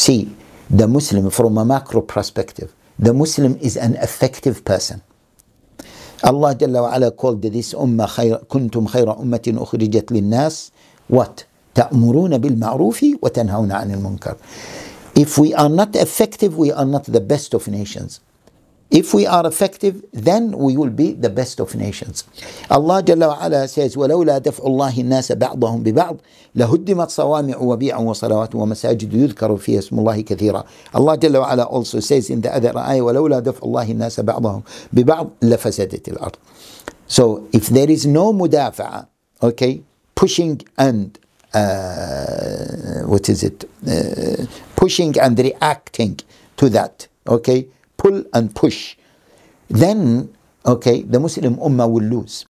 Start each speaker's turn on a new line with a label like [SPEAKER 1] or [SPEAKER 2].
[SPEAKER 1] See, the Muslim from a macro perspective, the Muslim is an effective person. Allah Jalla wa ala called this ummah خير كنتم خير أمة أخرجت للناس what تأمرون بالمعروف وتنهون عن المنكر if we are not effective we are not the best of nations if we are effective then we will be the best of nations Allah جل وعلا says ولولا دفع الله الناس بعضهم ببعض لهدمت صوامع وبيع وصلوات ومساجد يذكر فيها اسم الله كثيرا Allah جل وعلا also says in the other ayah ولولا دفع الله الناس بعضهم ببعض لفسدت الأرض so if there is no مدافعة okay pushing and uh, what is it uh, pushing and reacting to that okay Pull and push. Then okay the muslim ummah will lose